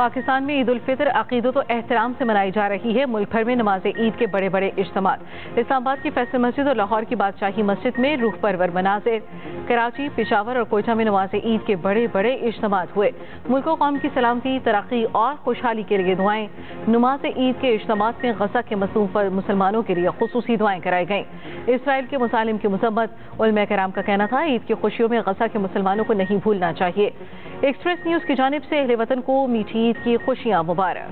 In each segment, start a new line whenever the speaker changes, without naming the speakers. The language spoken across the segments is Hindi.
पाकिस्तान में ईद उल फितर अकीदत और एहतराम से मनाई जा रही है। मुल्क भर में नमाज़ ईद के बड़े बड़े इज्तम इस्लामाबाद की फैसल मस्जिद और लाहौर की बादशाही मस्जिद में रूह परवर मनाजिर। कराची, पिशावर और कोयटा में नमाज़ ईद के बड़े बड़े इज्तम हुए। मुल्क कौम की सलामती, तरक्की और खुशहाली के लिए दुआएँ। नमाज़ ईद के इज्तम में गजा के मसूम पर मुसलमानों के लिए खसूसी दुआएँ कराई गईं। इसराइल के मुसालिम की मसम्मत कराम का कहना था, ईद की खुशियों में गजा के मुसलमानों को नहीं भूलना चाहिए। एक्सप्रेस न्यूज़ की जानब से अहले वतन को मीठी ईद की खुशियाँ मुबारक।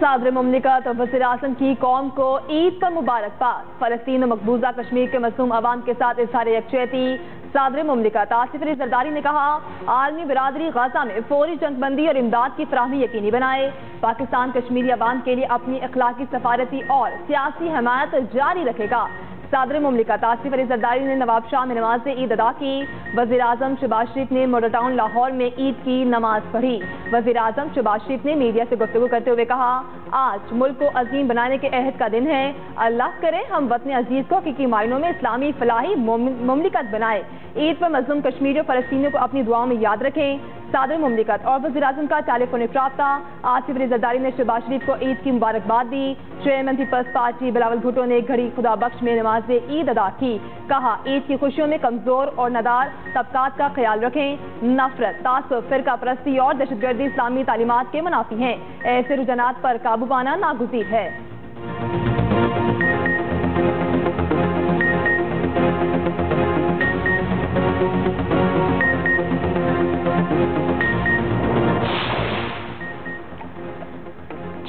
सादर ममलिकत और वज़ीर अजम की कौम को ईद पर मुबारकबाद। फलस्तीन और मकबूजा कश्मीर के मसूम आवाम के साथ इजहार यकचैती सादर ममलिकत। आसिफ अली जरदारी ने कहा, आलमी बरदरी गाजा में फौरी जंगबंदी और इमदाद की फ्राहमी यकीनी बनाए। पाकिस्तान कश्मीरी आवाम के लिए अपनी अखलाकी सफारती और सियासी हमायत जारी रखेगा। सदर ममलिकत। आसिफ अली जरदारी ने नवाब शाह में नमाज़ ईद अदा की। वज़ीर अजम शबाज शरीफ ने मॉडल टाउन लाहौर में ईद की नमाज़ पढ़ी। वज़ीर अजम शबाज शरीफ ने मीडिया से गुफ्तु करते हुए कहा, आज मुल्क को अजीम बनाने के अहद का दिन है। अल्लाह करे हम वतन अज़ीज़ को हकीकी मायनों में इस्लामी फलाही ममलिकत बनाए। ईद पर मजलूम कश्मीरी और फलस्तीनियों को अपनी दुआओं में याद रखें। सादर ममलिकत और वजी अजम का टेलीफोनिक रबता आसिफ रिजरदारी ने शहबाज शरीफ को ईद की मुबारकबाद दी। Chairman peoples party Bilawal Bhutto ने घड़ी खुदा बख्श में नमाज़ ईद अदा की। कहा, ईद की खुशियों में कमज़ोर और नदार तबकात का ख्याल रखें। नफरत, तासब, फिरका परस्ती और दहशतगर्दी इस्लामी तालीमत के मुनाफी हैं। ऐसे रुझानात पर काबू पाना नागुजीर है।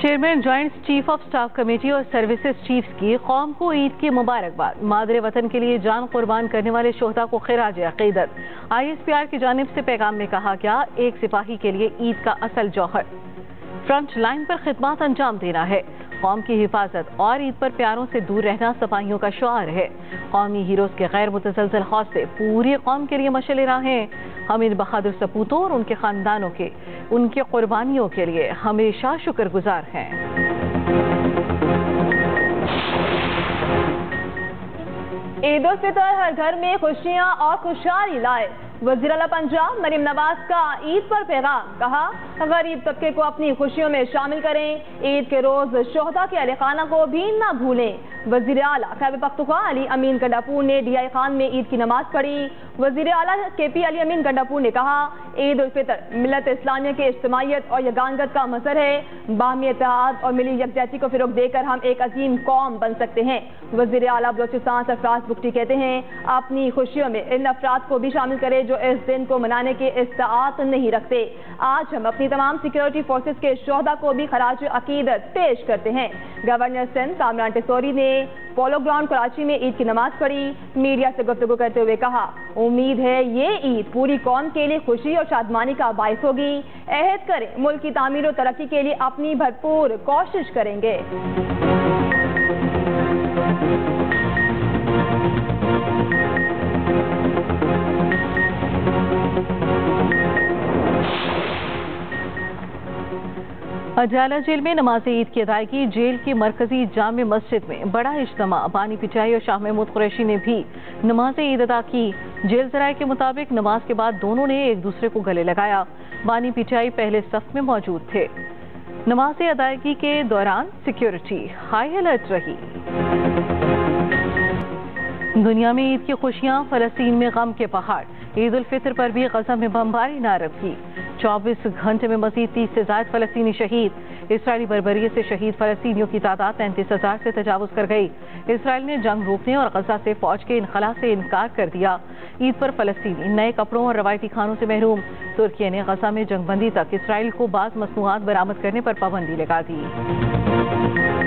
Chairman, joint chief of staff committee और सर्विसेज़ चीफ की कौम को ईद की मुबारकबाद। मादरे वतन के लिए जान कुर्बान करने वाले शोहदा को खराज अकीदत। आई एस पी आर की जानब से पैगाम में कहा गया, एक सिपाही के लिए ईद का असल जौहर। फ्रंट लाइन पर खिदमत अंजाम देना है। कौम की हिफाजत और ईद पर प्यारों से दूर रहना सफाइयों का शुआर है। कौमी हीरोज के गैर मुतसल हौसले पूरी कौम के लिए मशल हैं हम इन बहादुर सपूतों और उनके खानदानों के, उनकी कुर्बानियों के लिए हमेशा शुक्रगुजार हैं।
ईद उल फितर हर घर में खुशियाँ और खुशहाली लाए। वज़ीर अला पंजाब मरीम नवाज़ का ईद पर पैगाम, कहा गरीब तबके को अपनी खुशियों में शामिल करें, ईद के रोज शोहदा के अली खाना को भी ना भूलें। वज़ीर अला खैब पख्तुखा अली अमीन गंडापुर ने डी आई खान में ईद की नमाज़ पढ़ी। वज़ीर अला के पी अली अमीन गंडापुर ने कहा, ईद उल फितर मिलत इस्लामिया की इज्तमाहीत और यगानगत का मसर है। बाहमी इतिहाद और मिली यकजहती को फिरोग देकर हम एक अजीम कौम बन सकते हैं। वज़ीर अला बलोचिस्तान सरफराज बुख्टी कहते हैं, अपनी खुशियों में इन अफराद को भी शामिल करें जो इस दिन को मनाने के इस्तात नहीं रखते। आज हम अपनी तमाम सिक्योरिटी फोर्सेज के शोहदा को भी खराज अकीदत पेश करते हैं। गवर्नर सिंध कामरान टिसोरी ने पोलो ग्राउंड कराची में ईद की नमाज़ पढ़ी। मीडिया से गुफ्तु करते हुए कहा, उम्मीद है ये ईद पूरी कौम के लिए खुशी और शादमानी का बायस होगी। अहद करें, मुल्क की तमीर और तरक्की के लिए अपनी भरपूर कोशिश करेंगे।
अजाला जेल में नमाज़ ईद की अदायगी, जेल की मरकजी जाम मस्जिद में बड़ा इज्तम, पानी पिचाई और शाह महमूद कुरैशी ने भी नमाज़ ईद अदा की। जेल जराये के मुताबिक नमाज़ के बाद दोनों ने एक दूसरे को गले लगाया। पानी पिचाई पहले सफ में मौजूद थे। नमाज़ अदायगी के दौरान सिक्योरिटी हाई अलर्ट रही। दुनिया में ईद की खुशियाँ, फलस्तीन में गम के पहाड़। ईद उल फितर पर भी गजा में बमबारी नारद की 24 घंटे में मजीद तीस से ज़्यादा फलस्तीनी शहीद। इसराइली बरबरीत से शहीद फलस्तीनियों की तादाद तैंतीस हज़ार से तजावज कर गई। इसराइल ने जंग रोकने और गजा से फौज के इनखला से इनकार कर दिया। ईद पर फलस्तीनी नए कपड़ों और रवायती खानों से महरूम। तुर्की ने गजा में जंगबंदी तक इसराइल को बाज मसनूआत बरामद करने पर पाबंदी लगा दी।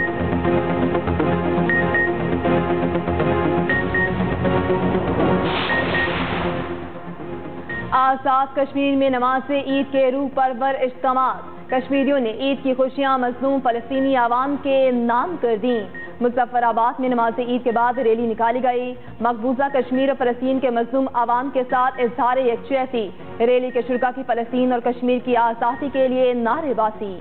आज़ाद कश्मीर में नमाज़ ईद के रूह परवर इज्तम। कश्मीरियों ने ईद की खुशियाँ मजलूम फलस्तीनी आवाम के नाम कर दी। मुजफ्फराबाद में नमाज़ ईद के बाद रैली निकाली गई। मकबूजा कश्मीर और फलस्तीन के मजलूम आवाम के साथ इजहार यकजहती रैली के शुरा की फलस्तीन और कश्मीर की आज़ादी के लिए नारेबाजी।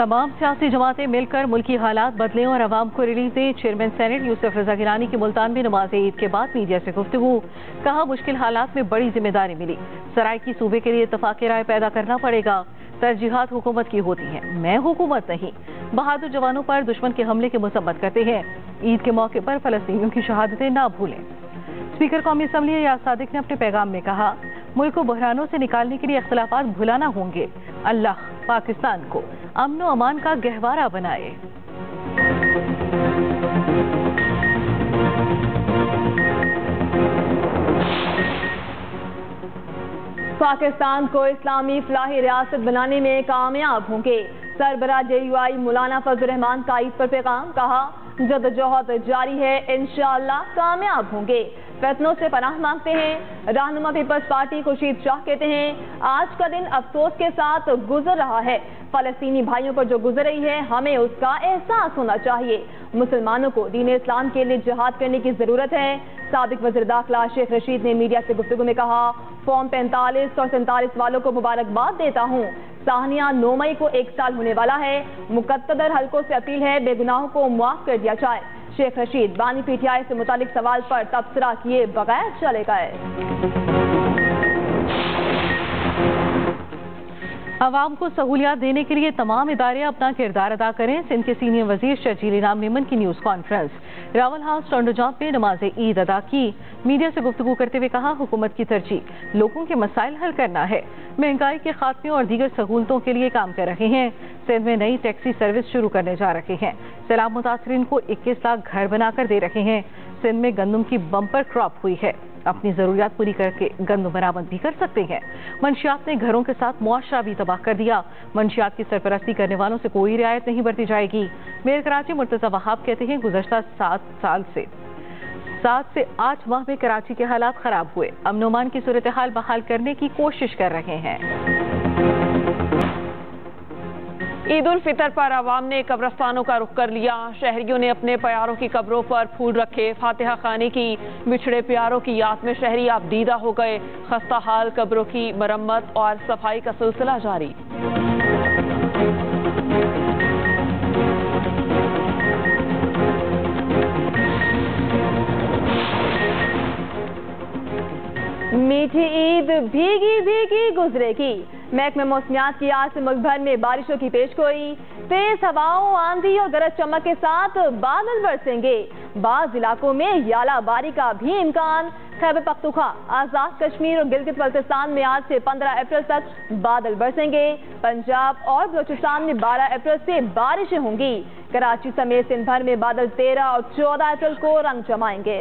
तमाम सियासी जमातें मिलकर मुल्की हालात बदलें और आवाम को रिलीफ दें। चेयरमैन सेनेट यूसुफ रजा गिलानी की मुल्तान में नमाज़ ईद के बाद मीडिया से गुफ्तु कहा, मुश्किल हालात में बड़ी ज़िम्मेदारी मिली। सराय की सूबे के लिए इतफाक राय पैदा करना पड़ेगा। तरजीहत हुकूमत की होती है। मैं हुकूमत नहीं। बहादुर जवानों पर दुश्मन के हमले की मसम्मत करते हैं। ईद के मौके पर फलस्तीनियों की शहादतें ना भूलें। स्पीकर कौमी असम्बली अयाज सादिक ने अपने पैगाम में कहा, मुल्क को बहरानों से निकालने के लिए अख्तलाफात भुलाना होंगे। अल्लाह पाकिस्तान को। अमन अमान का गहवारा बनाए।
पाकिस्तान को इस्लामी फलाही रियासत बनाने में कामयाब होंगे। सरबरा जे यू आई मौलाना फजल रहमान का ईद पर पैगाम, कहा, जदोजहद जारी है इंशाल्लाह कामयाब होंगे। फैसलों से पनाह मांगते हैं। रहनुमा पीपल्स पार्टी खुर्शीद शाह कहते हैं, आज का दिन अफसोस के साथ गुजर रहा है। फलस्तीनी भाइयों पर जो गुजर रही है, हमें उसका एहसास होना चाहिए। मुसलमानों को दीन इस्लाम के लिए जहाद करने की ज़रूरत है। सबक वज़ीर दाखिला शेख रशीद ने मीडिया से गुफ्तु में कहा, फॉर्म पैंतालीस और सैंतालीस वालों को मुबारकबाद देता हूँ। साहनिया नौ मई को एक साल होने वाला है। मुकदर हल्कों से अपील है, बेगुनाहों को मुआफ कर दिया जाए। शेख रशीद बानी पीटीआई से मुतालिक सवाल पर तबसरा किए बगैर चले गए।
आवाम को सहूलियात देने के लिए तमाम इदारे अपना किरदार अदा करें सिंध के सीनियर वज़ीर शर्जील इनाम मेमन की न्यूज़ कॉन्फ्रेंस। रावल हाउस टोंडोजाब में नमाज़ ईद अदा की। मीडिया से गुफ्तु करते हुए कहा, हुकूमत की तरजीह, लोगों के मसाइल हल करना है। महँगाई के खात्मे और दीगर सहूलतों के लिए काम कर रहे हैं। सिंध में नई टैक्सी सर्विस शुरू करने जा रहे हैं। सैलाब मुतासरीन को इक्कीस लाख घर बनाकर दे रहे हैं। सिंध में गंदम की बम्पर क्रॉप हुई है। अपनी जरूरियात पूरी करके गंद बरामद भी कर सकते हैं। मंशियात ने घरों के साथ मुआशरा भी तबाह कर दिया। मंशियात की सरपरस्ती करने वालों से कोई रियायत नहीं बरती जाएगी। मेयर कराची मुर्तजा वहाब कहते हैं, गुजशत सात साल से, सात से आठ माह में कराची के हालात खराब हुए। अमनोमान की सूरत हाल बहाल करने की कोशिश कर रहे हैं।
ईद उल फितर पर आवाम ने कब्रस्तानों का रुख कर लिया। शहरियों ने अपने प्यारों की कब्रों पर फूल रखे। फातिहा खाने की बिछड़े प्यारों की याद में शहरी आप दीदा हो गए। खस्ता हाल कब्रों की मरम्मत और सफ़ाई का सिलसिला जारी।
मीठी ईद भीगी भीगी गुजरेगी। महकमे मौसमियात की आज से मुल्क भर में बारिशों की पेश गोई तेज हवाओं, आंधी और गरज चमक के साथ बादल बरसेंगे। बाज इलाकों में यालाबारी का भी इम्कान। खैबर पख्तूखा आज़ाद कश्मीर और गिलगित बल्तिस्तान में आज से 15 अप्रैल तक बादल बरसेंगे। पंजाब और बलोचिस्तान में 12 अप्रैल से बारिशें होंगी। कराची समेत सिंध भर में बादल 13 और 14 अप्रैल को रंग जमाएँगे।